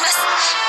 Christmas